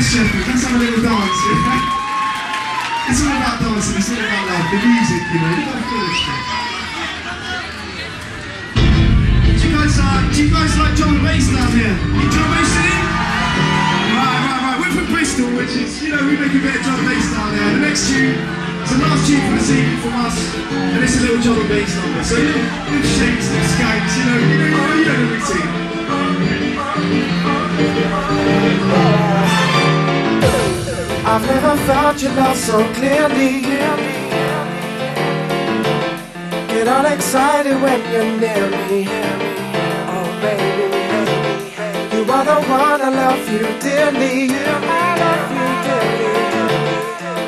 Let's have a little dance. Yeah? It's all about dancing, it's all about love, the music, you know, you gotta feel this. Do you guys, uh, do you guys like drum and bass down here? You drum bass in? Right, right, right. We're from Bristol, which is, you know, we make a bit of drum and bass down there. The next tune is the last tune for this evening from us, and it's a little drum and bass number. So little, little shakes, little skanks, you know, I've never felt your love so clearly. Get all excited when you're near me. Oh, baby, you are the one I love you dearly. I love you dearly.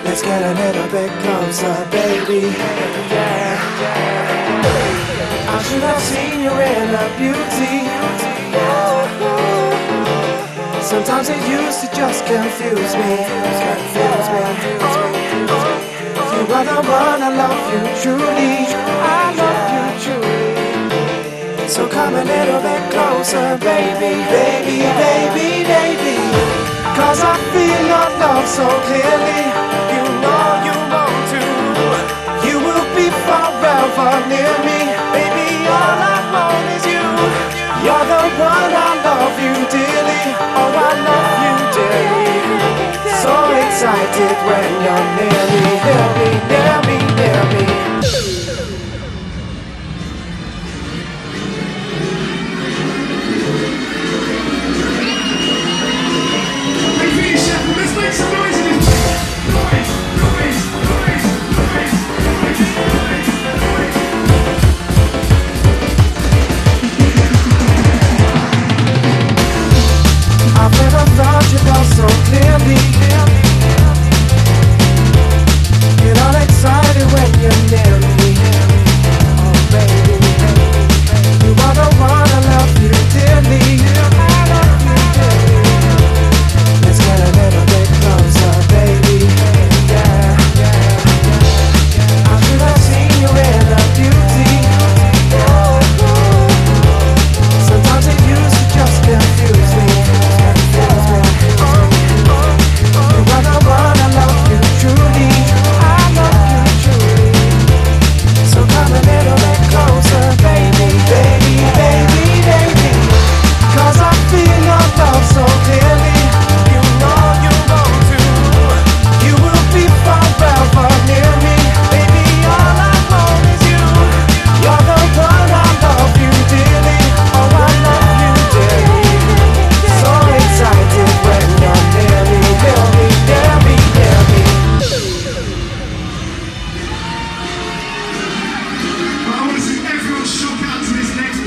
Let's get a little bit closer, baby. Yeah. I should have seen you in inner beauty. Sometimes it used to just confuse me, confuse me. You are the one I love you truly, I love you truly. So come a little bit closer, baby, baby, baby, baby. Cause I feel your love so clearly. You know you want to. You will be forever near me,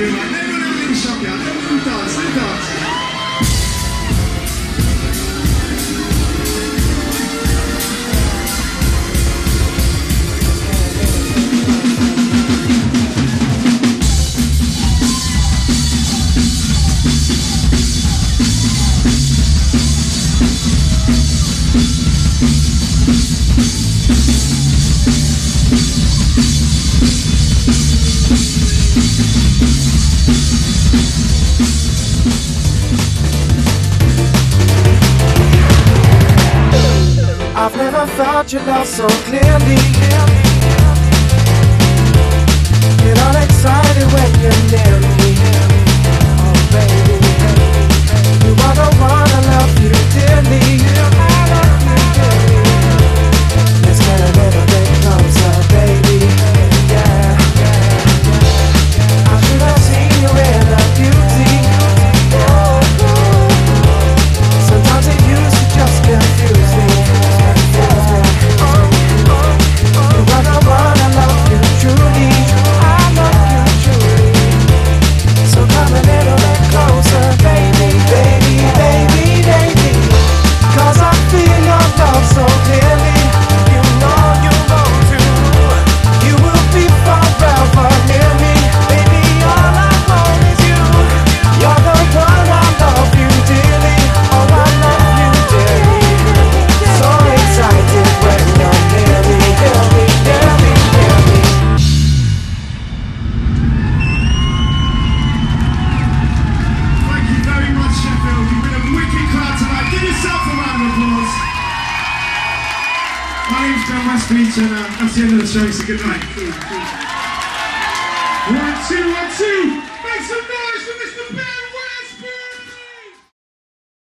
this next never felt your love so clearly. Get all excited when you're near nice speech, and uh, that's the end of the show. So good night. One, two, one, two. Make some noise.